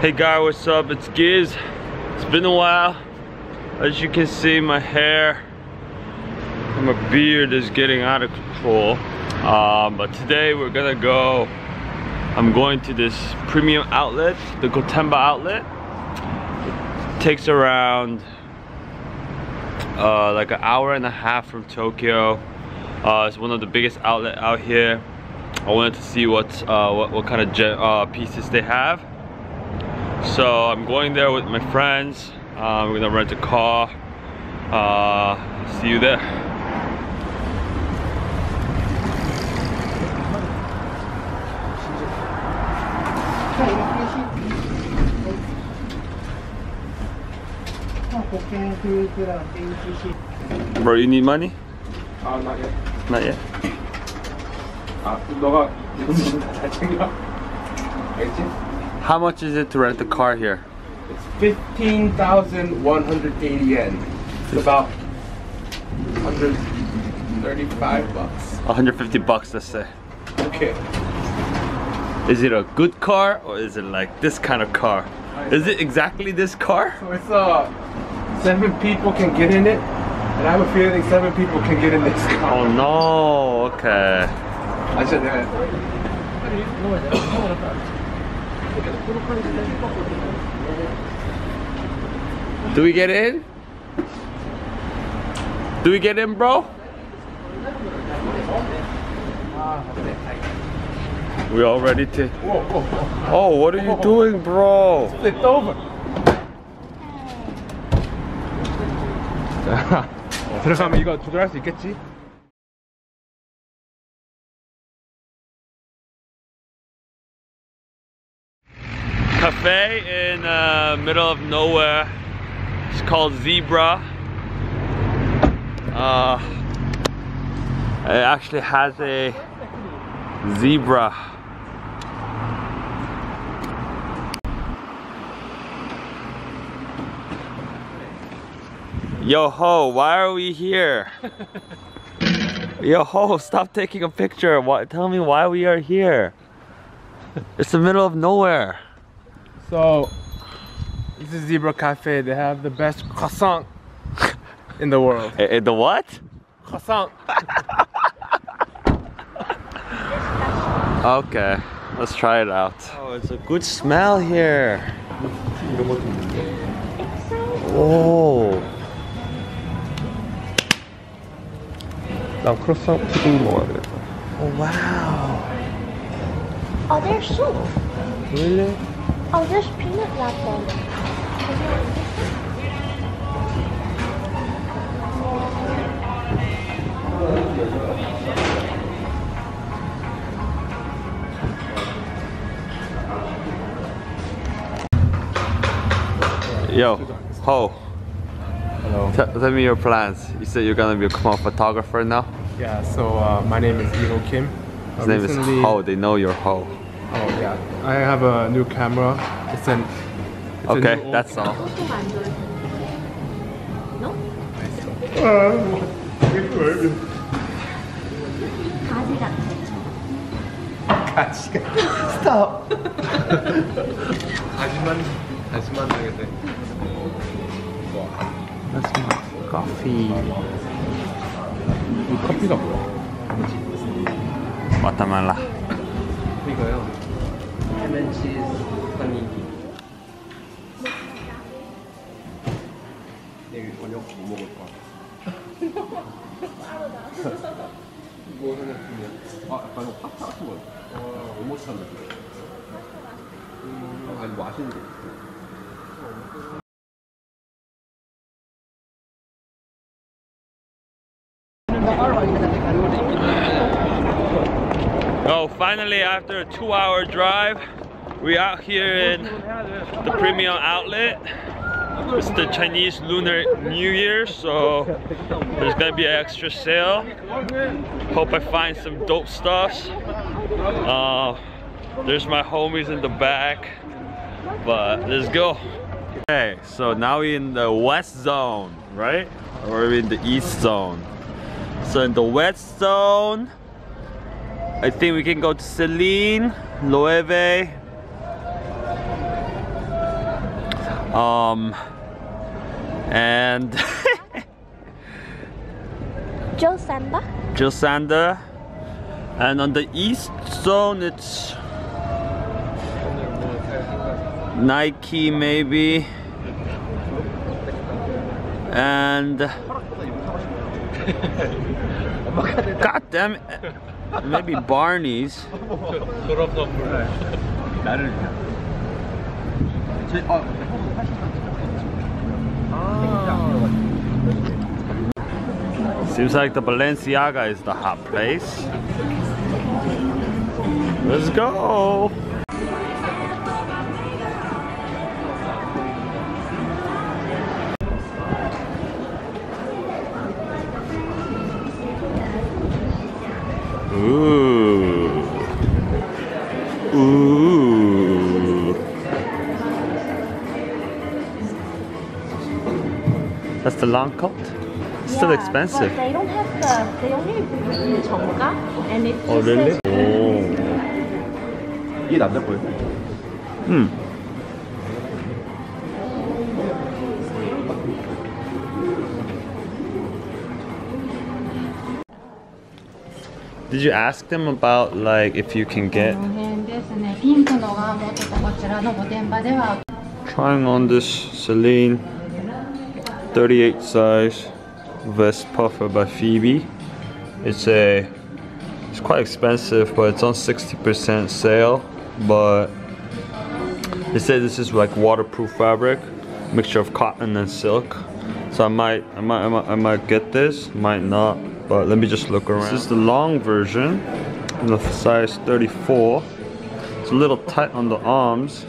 Hey guys, what's up? It's Giz. It's been a while. As you can see, my hair and my beard is getting out of control. Um, but today we're gonna go, I'm going to this premium outlet, the Gotemba outlet. It takes around uh, like an hour and a half from Tokyo. Uh, it's one of the biggest outlet out here. I wanted to see what uh, what, what, kind of uh, pieces they have. So I'm going there with my friends. Uh, we're gonna rent a car. Uh, see you there. Bro, you need money? 아, not yet. Not yet. 아, 너가 잘 챙겨. 알겠지? How much is it to rent a car here? It's 15,180 yen. It's about 135 bucks. 150 bucks, let's say. Okay. Is it a good car or is it like this kind of car? Is it exactly this car? So it's uh seven people can get in it, and I have a feeling seven people can get in this car. Oh no, okay. I said that. Do we get in? Do we get in, bro? We all ready to? Whoa, whoa, whoa. Oh, what are you doing, bro? Flipped over. 자, 들어가면 이거 조절할 수 있겠지? Cafe in uh, middle of nowhere. It's called Zebra. Uh, it actually has a zebra. Yo ho, why are we here? Yo ho, stop taking a picture. Why, tell me why we are here. It's the middle of nowhere. So, this is Zebra Cafe. They have the best croissant in the world. Eh, eh, the what? Croissant. Okay, let's try it out. Oh, it's a good smell here. Oh, 난 크로상 푸딩 먹어야 돼. oh wow. Oh, there's soup. Really? Oh, there's peanut latte. Yo, Ho, Hello. t- tell me your plans. You said you're gonna become a photographer now? Yeah, so uh, my name is Iho Kim. His Uh, name recently- is Ho, they know you're Ho. Oh yeah, I have a new camera. It's an. It's a Okay, new- that's all. No? 가지 같아. 가지가. 스톱. 다시만 다시만 되겠네. 와. 커피. 이 커피가 뭐야? 와타말라. 이거요. 햄앤치즈 허니. 내일 저녁 뭐 먹을 거야? 뭐 생각하면 아 약간 이거 파스타 같은 거 어, 오모찬 느낌 음, 아니 맛있는 거 Oh, finally, after a two hour drive, we out here in the premium outlet. It's the Chinese Lunar New Year, so there's gonna be an extra sale. Hope I find some dope stuffs. Uh, there's my homies in the back, but let's go. Okay, so now we're in the west zone, right? Or we're in the east zone. So in the west zone, I think we can go to Celine, Loewe, Um, and Joe Samba. Jill Sander. And on the east zone, it's Nike maybe. And God damn it. Maybe Barney's. Oh, ah. Seems like the Balenciaga is the hot place. Let's go! long coat? It's yeah, still expensive. But they don't have the, they only use Chongga and Oh really? Oh. 이 남자 거예요? Hmm. Did you ask them about like if you can get mm-hmm. trying on this Celine 38 size vest puffer by Phoebe? It's a it's quite expensive, but it's on 60% sale. But they say this is like waterproof fabric, mixture of cotton and silk. So I might, I might, I might, I might get this, might not. But let me just look around. This is the long version, in the size 34. It's a little tight on the arms,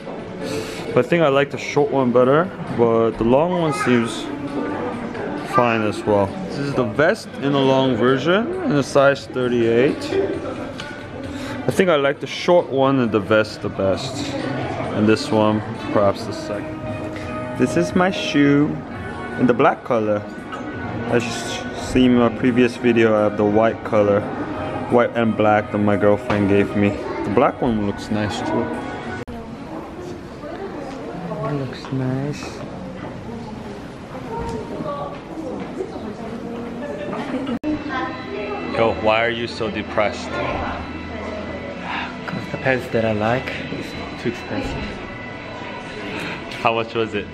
but I think I like the short one better. But the long one seems fine as well. This is the vest in the long version in a size 38. I think I like the short one and the vest the best. And this one, perhaps the second. This is my shoe in the black color. As you see in my previous video, I have the white color, white and black that my girlfriend gave me. The black one looks nice too. Looks nice. Yo, why are you so depressed? Because the pants that I like is too expensive. How much was it?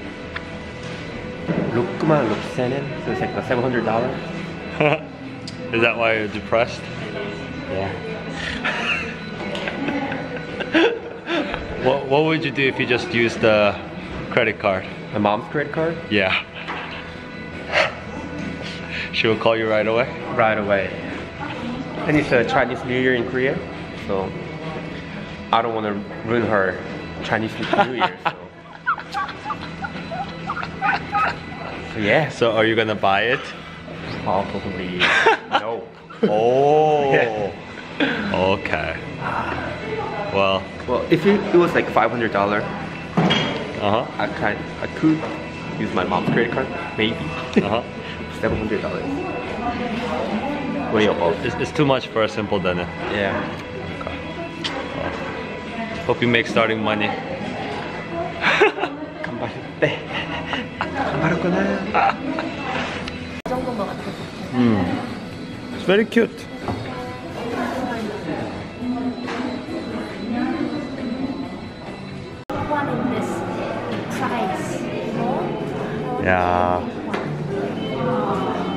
Look만 Looksenin, so it's like seven hundred dollar. Is that why you're depressed? Yeah. What, what would you do if you just used the credit card? My mom's credit card Yeah. She will call you right away? right away. And it's a Chinese New Year in Korea, so I don't want to ruin her Chinese New Year. So. so yeah, So are you gonna buy it? probably no. Oh. Yeah. Okay. Well, Well, if it, it was like five hundred dollar, uh huh. I can I could use my mom's credit card, maybe. Uh huh. Seven hundred dollars. Way above. It's, it's too much for a simple dinner. Yeah. Hope you make starting money. 간발때 간발했구나. 이 정도인 것 같아. It's very cute.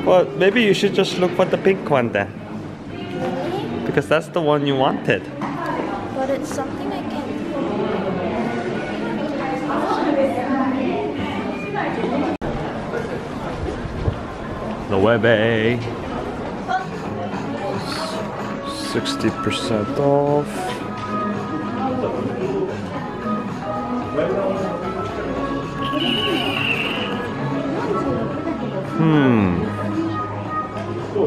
But maybe you should just look for the pink one then. Because that's the one you wanted. But it's something I can. The Webe. 60% off. Hmm.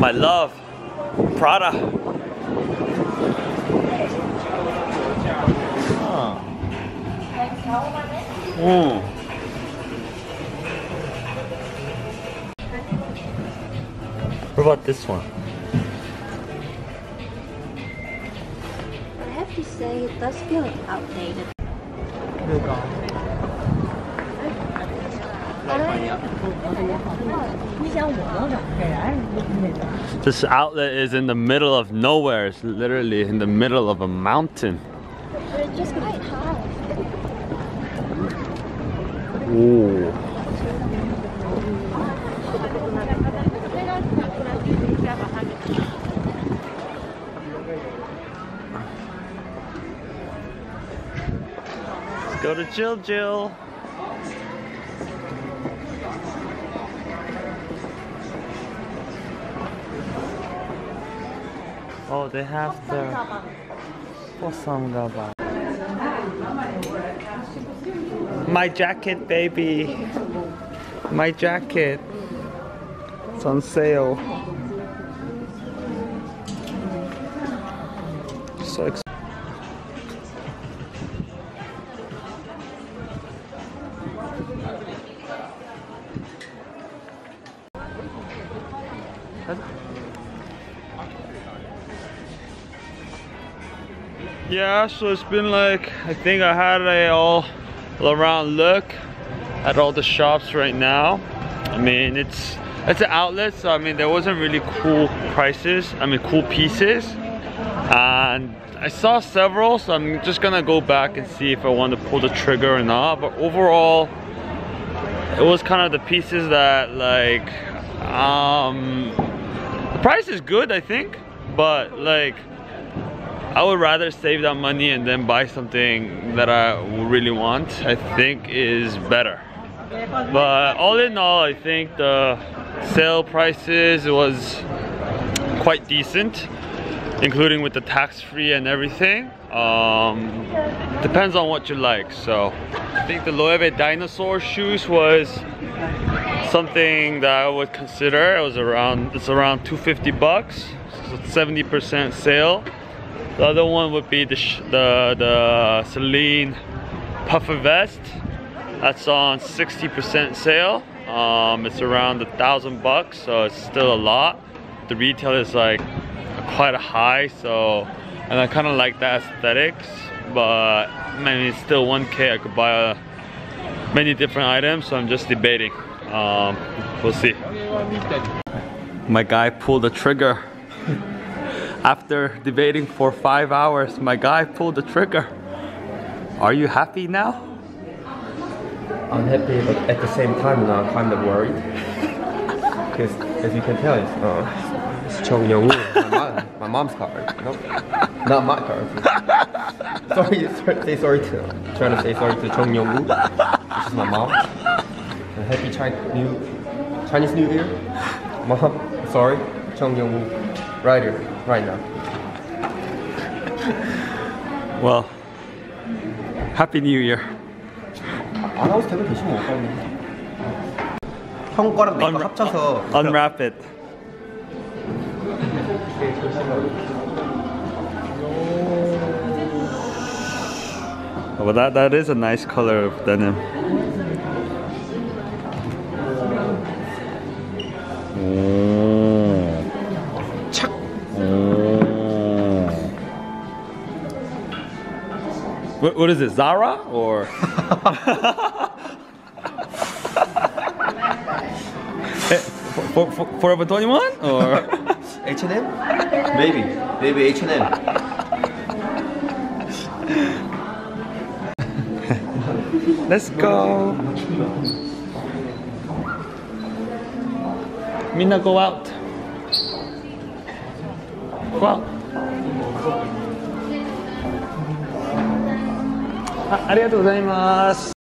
My love, Prada. Mm. What about this one? I have to say, it does feel outdated. This outlet is in the middle of nowhere. It's literally in the middle of a mountain. Just quite high. Ooh. Let's go to Jill Jill. Oh, they have the possum gaba. My jacket, baby. My jacket. It's on sale. So excited. Yeah, so it's been like I think I had a all around look at all the shops right now. I mean it's it's an outlet, so I mean there wasn't really cool prices. I mean cool pieces, and I saw several, so I'm just gonna go back and see if I want to pull the trigger or not. But overall, it was kind of the pieces that like um the price is good, I think, but like. I would rather save that money and then buy something that I really want, I think is better. But all in all, I think the sale prices was quite decent, including with the tax free and everything. Um, depends on what you like. So I think the Loewe dinosaur shoes was something that I would consider. It was around, it's around 250 bucks, so 70% sale. The other one would be the the, the Celine puffer vest. That's on 60% sale. Um, it's around a thousand bucks, so it's still a lot. The retail is like quite high, so and I kind of like that aesthetics. But I mean, it's still 1k. I could buy uh many different items, so I'm just debating. Um, we'll see. My guy pulled the trigger. After debating for five hours, my guy pulled the trigger. Are you happy now? I'm happy, but at the same time, now I'm kind of worried. Because as you can tell, it's, uh, it's Chong Young my, mom, my mom's card. No, not my card. sorry, sorry, say sorry to, trying to say sorry to Chong Young Woo, which is my mom. And happy Chinese New, Chinese New Year. Mom, sorry, Chong Young Woo, right here, right now. Well, Happy New Year. 안 하고 되면 대신 못 가네. 형 거랑 내 거 Unwra- 합쳐서 Unwrap it. Oh, Well, that, that is a nice color of denim. Mm. What, what is it, Zara or? For, for, Forever 21 or? H&M? Maybe, maybe H&M. Let's go. Mina, go out. Go out. ありがとうございます。